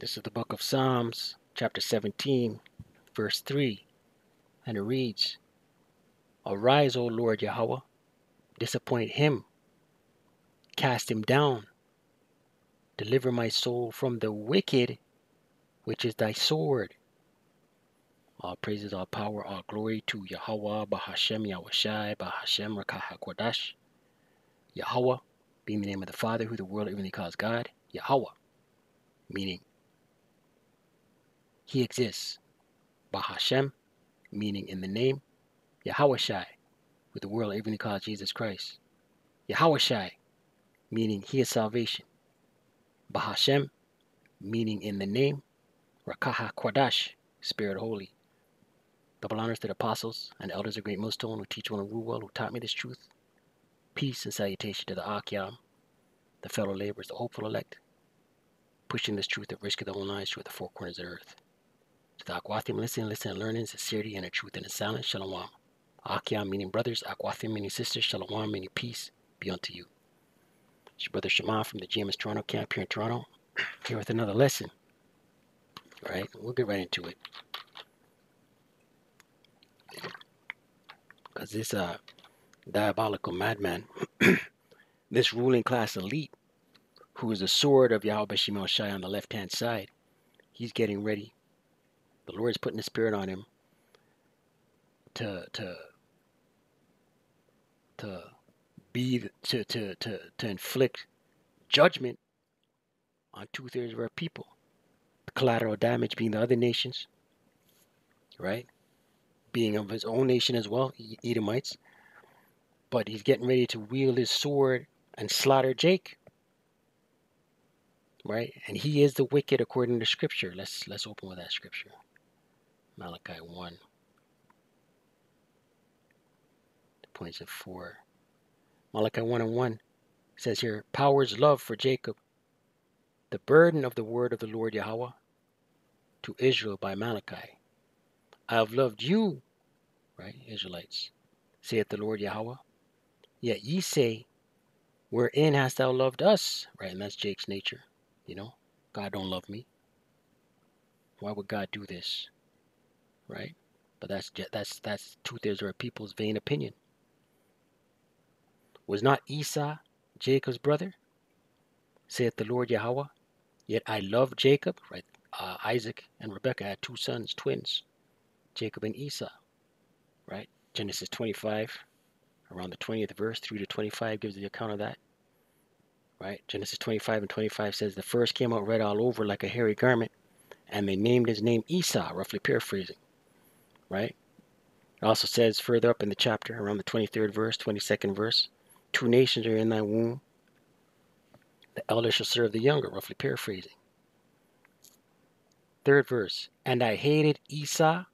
This is the book of Psalms, chapter 17, verse 3. And it reads Arise, O Lord Yahweh, disappoint him, cast him down, deliver my soul from the wicked, which is thy sword. All praises, all power, all glory to Yahweh, Bahashem, Yahawashi, Bahashem, Rakaha Kodash. Yahweh, being the name of the Father, who the world evenly calls God. Yahweh, meaning he exists. Bahashem, meaning in the name. Yahawashi, with the world even calls Jesus Christ. Yahawashi, meaning he is salvation. Bahashem, meaning in the name. Rakaha Kwadash, Spirit Holy. Double honors to the apostles and elders of Great Millstone who teach one and rule well, who taught me this truth. Peace and salutation to the Akyam, the fellow laborers, the hopeful elect, pushing this truth at risk of their own lives toward the four corners of the earth. To the Akwathim, listen, listen, and learn in sincerity and in truth and in silence. Shalom. Akyam meaning brothers, Akwathim meaning sisters, Shalom meaning peace be unto you. It's your brother Shema from the GMS Toronto camp here in Toronto, here with another lesson. All right, we'll get right into it. Because this uh, diabolical madman, this ruling class elite, who is the sword of Yahweh Shemel Shai on the left hand side, he's getting ready the Lord is putting a spirit on him to to to be to to to, to inflict judgment on two thirds of our people. The collateral damage being the other nations, right? Being of his own nation as well, Edomites. But he's getting ready to wield his sword and slaughter Jake. Right? And he is the wicked according to scripture. Let's let's open with that scripture. Malachi 1. The points of 4. Malachi 1 and 1 says here, Power's love for Jacob, the burden of the word of the Lord Yahweh to Israel by Malachi. I have loved you, right, Israelites, saith the Lord Yahweh. Yet ye say, Wherein hast thou loved us? Right, and that's Jake's nature. You know, God don't love me. Why would God do this? Right? But that's that's that's two thirds of people's vain opinion. Was not Esau Jacob's brother? Saith the Lord Yahweh. Yet I love Jacob, right? Uh, Isaac and Rebekah had two sons, twins, Jacob and Esau, right? Genesis 25, around the 20th verse, 3 to 25 gives the account of that, right? Genesis 25 and 25 says, The first came out red all over like a hairy garment, and they named his name Esau, roughly paraphrasing right? It also says further up in the chapter, around the 23rd verse, 22nd verse, two nations are in thy womb. The elder shall serve the younger, roughly paraphrasing. Third verse, and I hated Esau,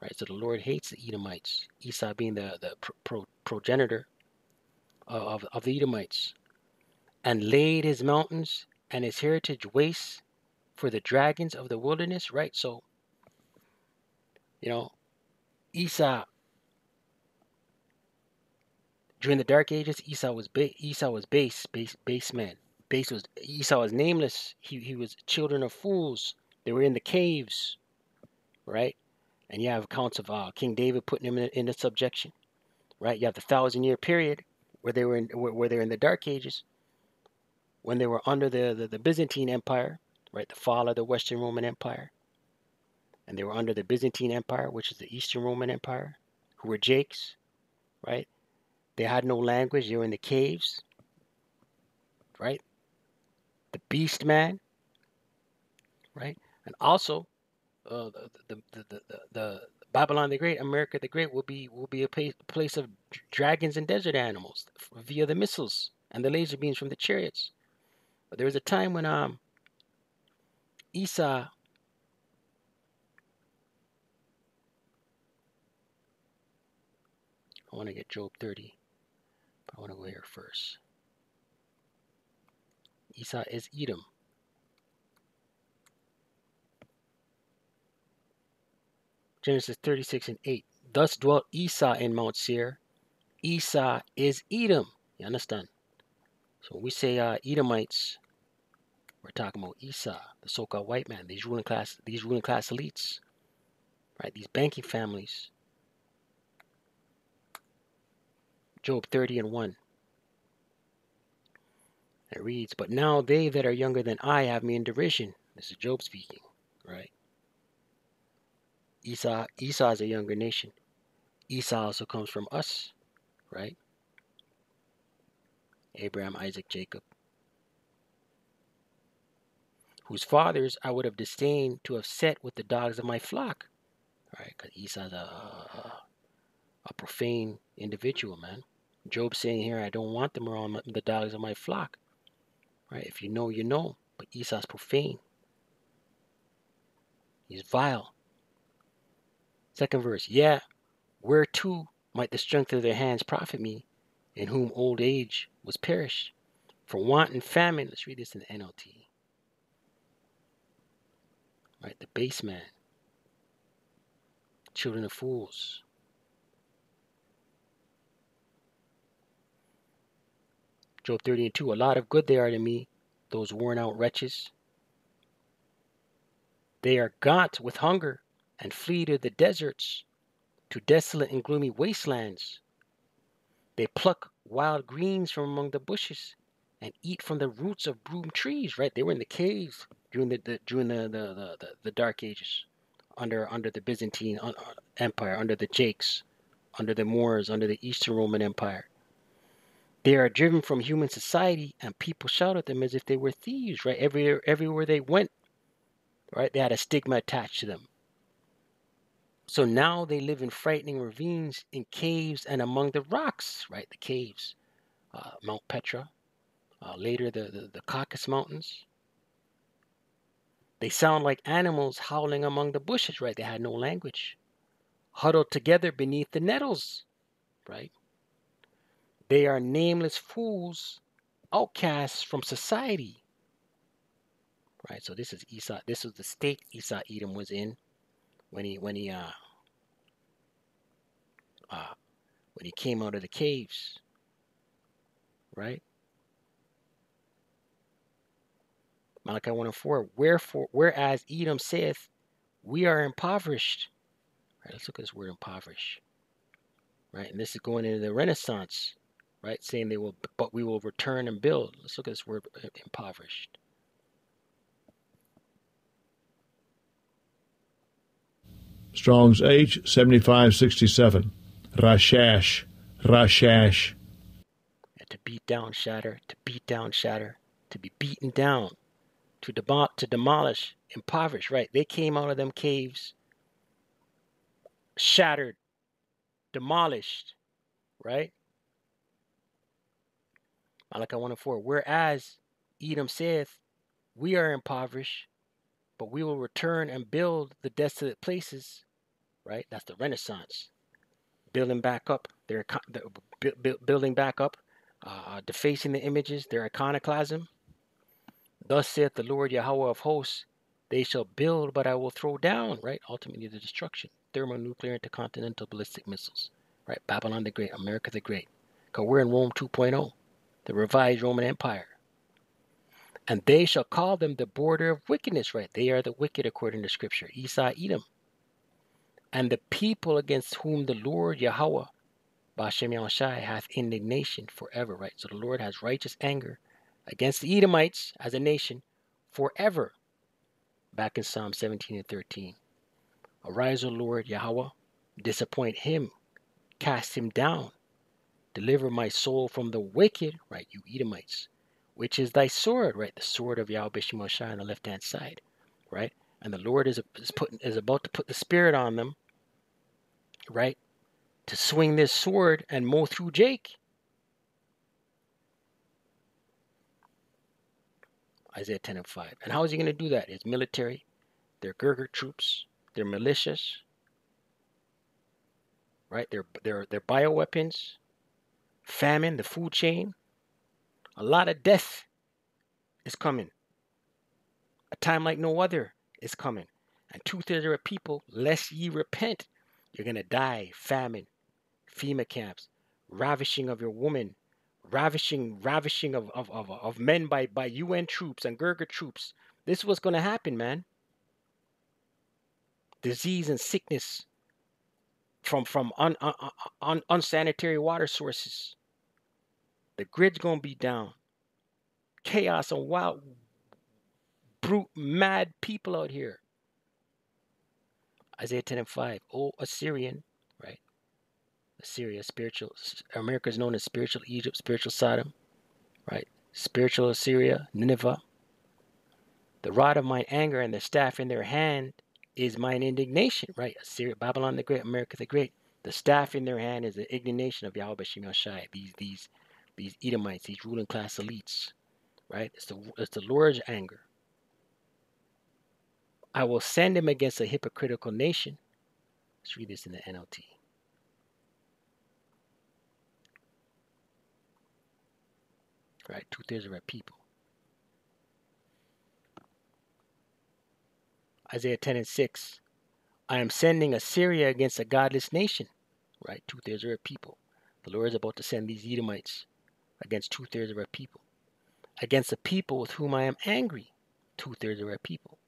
right? So the Lord hates the Edomites. Esau being the, the pro, pro, progenitor of, of the Edomites, and laid his mountains and his heritage waste for the dragons of the wilderness, right? So, you know, Esau during the Dark Ages, Esau was ba- Esau was base, base, base man. Base was Esau was nameless. He he was children of fools. They were in the caves, right? And you have accounts of uh, King David putting him in, into subjection, right? You have the thousand year period where they were in where, where they're in the Dark Ages, when they were under the, the the Byzantine Empire, right? The fall of the Western Roman Empire and they were under the Byzantine Empire, which is the Eastern Roman Empire, who were Jakes, right? They had no language. They were in the caves, right? The Beast Man, right? And also, uh, the, the, the, the, Babylon the Great, America the Great, will be will be a place, place of dragons and desert animals via the missiles and the laser beams from the chariots. But there was a time when um Esau I want to get Job 30, but I want to go here first. Esau is Edom. Genesis 36 and 8. Thus dwelt Esau in Mount Seir. Esau is Edom. You understand? So we say uh, Edomites, We're talking about Esau, the so-called white man, these ruling class, these ruling class elites, right? These banking families. Job 30 and 1. It reads, But now they that are younger than I have me in derision. This is Job speaking, right? Esau, Esau is a younger nation. Esau also comes from us, right? Abraham, Isaac, Jacob. Whose fathers I would have disdained to have set with the dogs of my flock, right? Because Esau's a, a, a profane individual, man. Job saying here, I don't want them around the dogs of my flock. Right? If you know, you know. But Esau's profane. He's vile. Second verse. Yeah, where too might the strength of their hands profit me, in whom old age was perished. For want and famine. Let's read this in the NLT. Right? The base man. Children of fools. Job 30 and 2. A lot of good they are to me, those worn out wretches. They are gaunt with hunger and flee to the deserts, to desolate and gloomy wastelands. They pluck wild greens from among the bushes and eat from the roots of broom trees. Right, they were in the caves during the, the during the the, the, the, Dark Ages, under under the Byzantine uh, Empire, under the Jakes, under the Moors, under the Eastern Roman Empire. They are driven from human society, and people shout at them as if they were thieves, right? Everywhere, everywhere they went, right? They had a stigma attached to them. So now they live in frightening ravines, in caves, and among the rocks, right? The caves, uh, Mount Petra, uh, later the, the, the Caucasus Mountains. They sound like animals howling among the bushes, right? They had no language. Huddled together beneath the nettles, right? They are nameless fools, outcasts from society. Right, so this is Esau. This is the state Esau Edom was in when he when he uh, uh when he came out of the caves. Right? Malachi 1 and 4. Wherefore, whereas Edom saith, We are impoverished. Right, let's look at this word impoverished. Right, and this is going into the Renaissance right? Saying they will, but we will return and build. Let's look at this word uh, impoverished. Strong's H seventy five sixty seven. Rashash, Rashash. to beat down, shatter. To beat down, shatter. To be beaten down. To, demo- to demolish, impoverish. Right? They came out of them caves, shattered, demolished. Right? Malachi 1 and 4. Whereas Edom saith, We are impoverished, but we will return and build the desolate places. Right? That's the Renaissance. Building back up, their building back up, uh, defacing the images, their iconoclasm. Thus saith the Lord Yahweh of hosts, they shall build, but I will throw down, right? Ultimately, the destruction. Thermonuclear intercontinental ballistic missiles, right? Babylon the Great, America the Great. Because we're in Rome 2.0 the revised Roman Empire. And they shall call them the border of wickedness, right? They are the wicked according to Scripture. Esau, Edom. And the people against whom the Lord Yahweh, Bashem Yahawashi, hath indignation forever, right? So the Lord has righteous anger against the Edomites as a nation forever. Back in Psalm 17 and 13. Arise, O Lord Yahweh, disappoint him, cast him down, Deliver my soul from the wicked, right, you Edomites, which is thy sword, right, the sword of Yahawashi on the left hand side, right? And the Lord is, is, putting, is about to put the Spirit on them, right, to swing this sword and mow through Jake. Isaiah 10 and 5. And how is he going to do that? His military, their Gurkha troops, their militias, right? Their their their bioweapons, famine, the food chain. A lot of death is coming. A time like no other is coming. And two thirds of people, lest ye repent, you're going to die. Famine, FEMA camps, ravishing of your woman, ravishing, ravishing of, of, of, of men by, by UN troops and Gurkha troops. This is what's going to happen, man. Disease and sickness from from un, un, un, unsanitary water sources. The grid's going to be down. Chaos and wild, brute, mad people out here. Isaiah 10 and 5. Oh, Assyrian, right? Assyria, spiritual. America is known as spiritual Egypt, spiritual Sodom, right? Spiritual Assyria, Nineveh. The rod of mine anger and the staff in their hand is mine indignation, right? Assyria, Babylon the Great, America the Great. The staff in their hand is the indignation of Yahweh Shai. These these these Edomites, these ruling class elites, right? It's the it's the Lord's anger. I will send him against a hypocritical nation. Let's read this in the NLT. Right, two thirds of our people. Isaiah 10 and 6. I am sending Assyria against a godless nation. Right, two thirds of our people. The Lord is about to send these Edomites against two thirds of our people. Against the people with whom I am angry. Two thirds of our people.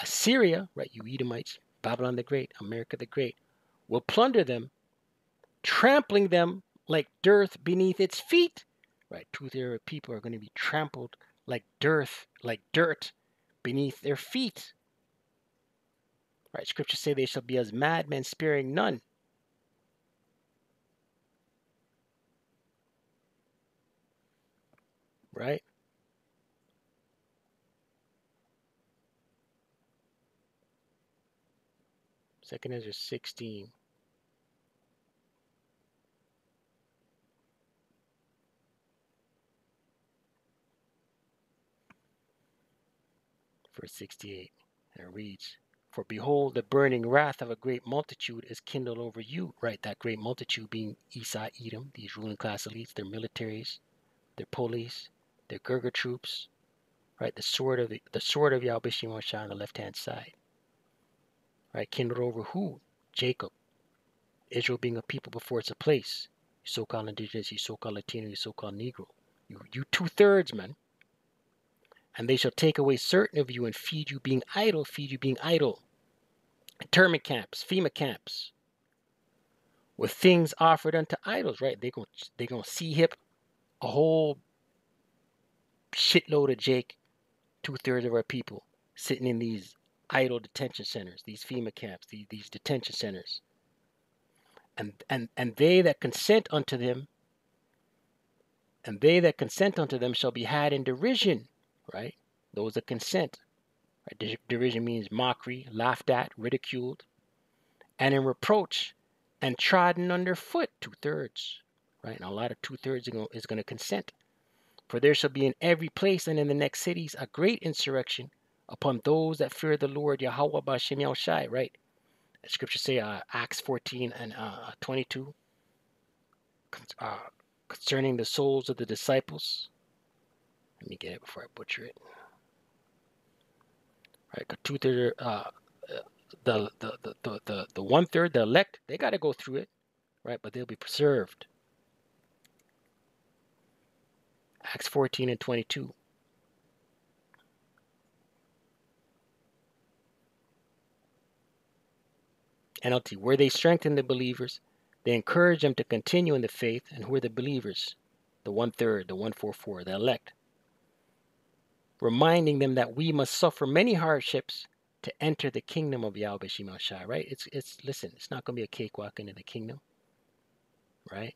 Assyria, right, you Edomites, Babylon the Great, America the Great, will plunder them, trampling them like dirt beneath its feet. Right, two thirds of people are going to be trampled like dirt, like dirt beneath their feet. Right, scriptures say they shall be as madmen, sparing none. Right? Second Esdras 16. Verse 68. And it reads, For behold, the burning wrath of a great multitude is kindled over you. Right, that great multitude being Esau, Edom, these ruling class elites, their militaries, their police, their Gurkha troops, right? The sword of the, the sword of Shemashah on the left hand side. Right? Kindled over who? Jacob. Israel being a people before it's a place. So-called indigenous, you so-called Latino, you so-called Negro. You, you two-thirds, man. And they shall take away certain of you and feed you being idle, feed you being idle. Internment camps, FEMA camps. With things offered unto idols, right? They're going they gonna see hip a whole shitload of Jake, two-thirds of our people, sitting in these idle detention centers, these FEMA camps, these, these detention centers. And, and, and they that consent unto them, and they that consent unto them shall be had in derision, right? Those that consent. Right? Derision means mockery, laughed at, ridiculed, and in reproach, and trodden underfoot, two thirds, right? And a lot of two thirds is going to consent. For there shall be in every place and in the next cities a great insurrection, upon those that fear the Lord Yahweh Bashem Shai, right? The scripture say uh, Acts 14 and uh, 22 uh, concerning the souls of the disciples. Let me get it before I butcher it. Right, two third, uh, the, the, the, the, the, the one third, the elect, they got to go through it, right? But they'll be preserved. Acts 14 and 22. NLT, where they strengthen the believers, they encourage them to continue in the faith, and who are the believers? The one third, the 144, the elect. Reminding them that we must suffer many hardships to enter the kingdom of Yahweh right? It's it's listen, it's not gonna be a cakewalk into the kingdom. Right?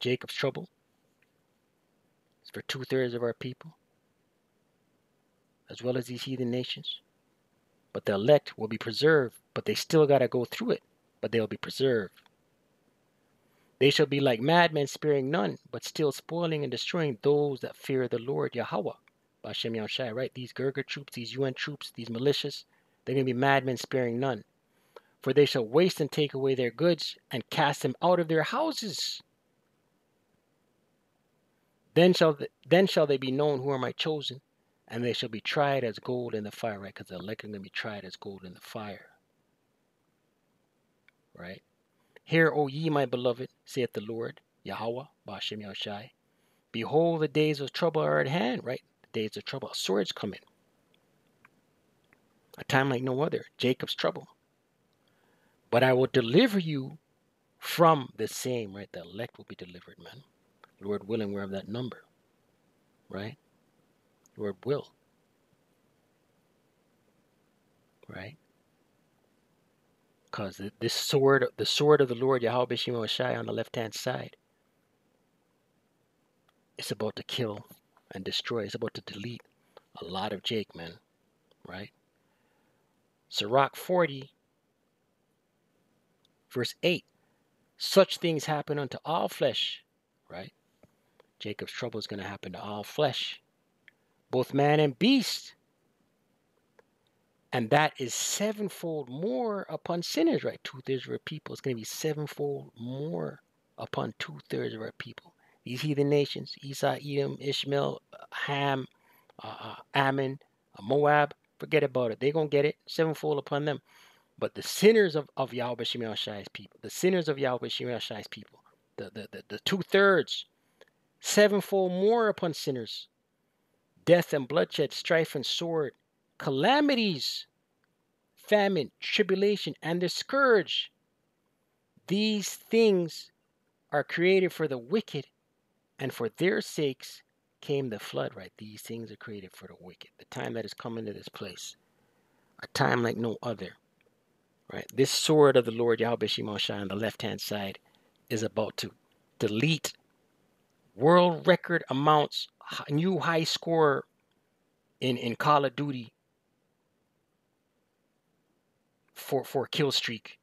Jacob's trouble. For two thirds of our people, as well as these heathen nations. But the elect will be preserved, but they still got to go through it, but they'll be preserved. They shall be like madmen, sparing none, but still spoiling and destroying those that fear the Lord Yahweh. Bashem Yahawashi, right? These Gurkha troops, these UN troops, these militias, they're going to be madmen, sparing none. For they shall waste and take away their goods and cast them out of their houses. Then shall, then shall they be known who are my chosen, and they shall be tried as gold in the fire, right? Because the elect are going to be tried as gold in the fire. Right? Hear, O ye, my beloved, saith the Lord. Yahweh, Ba'ashem Yahawashi. Behold, the days of trouble are at hand, right? The days of trouble. Swords coming. A time like no other. Jacob's trouble. But I will deliver you from the same, right? The elect will be delivered, man. Lord willing, we're of that number, right? Lord will, right? Because this sword, the sword of the Lord Yahawashi on the left hand side, it's about to kill and destroy. It's about to delete a lot of Jake, man, right? Sirach 40, verse 8 such things happen unto all flesh, right? Jacob's trouble is going to happen to all flesh, both man and beast. And that is sevenfold more upon sinners, right? Two thirds of our people. It's going to be sevenfold more upon two thirds of our people. These heathen nations, Esau, Edom, Ishmael, Ham, uh, uh, Ammon, uh, Moab, forget about it. They're going to get it sevenfold upon them. But the sinners of, of Yahawashi's people, the sinners of Yahawashi's people, the, the, the, the two thirds, sevenfold more upon sinners, death and bloodshed, strife and sword, calamities, famine, tribulation, and the scourge. These things are created for the wicked, and for their sakes came the flood, right? These things are created for the wicked. The time that is coming to this place, a time like no other. Right? This sword of the Lord Yahawashi on the left hand side is about to delete world record amounts, new high score in, in Call of Duty for, for kill streak.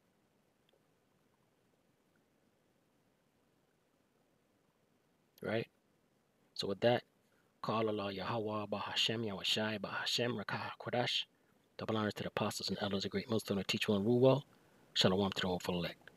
Right? So with that, call Allah Yahweh Bahashem Yahweh Bahashem Rakah Kodash. Double honors to the apostles and elders, a great millstone to teach one rule well. Shalom to the whole full elect.